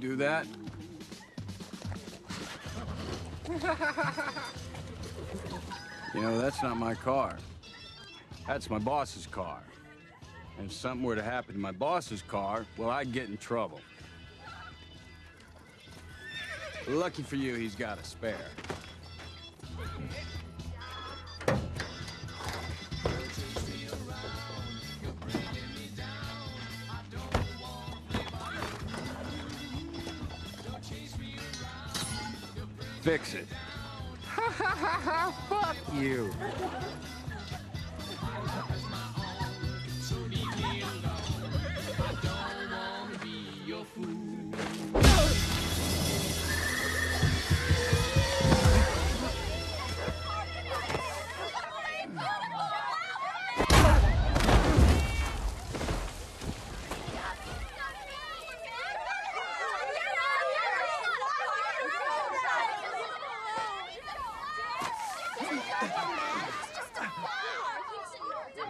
do that? you know, that's not my car. That's my boss's car. And if something were to happen to my boss's car, well, I'd get in trouble. Lucky for you, he's got a spare. Fix it. Ha ha ha ha! Fuck you.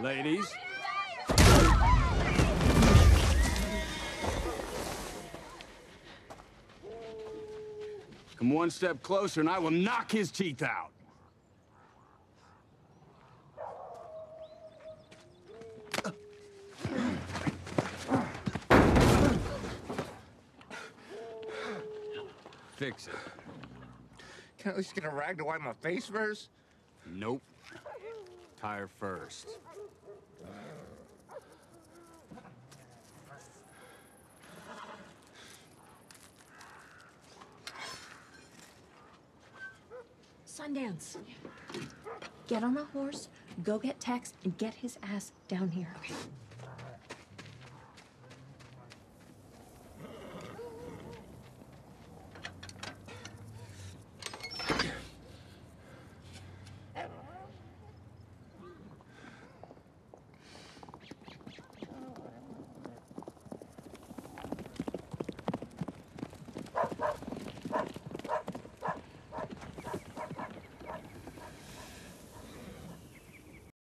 Ladies. Come one step closer and I will knock his teeth out. Fix it. Can I at least get a rag to wipe my face first? Nope. Tire first. Sundance. Get on a horse, go get Tex, and get his ass down here.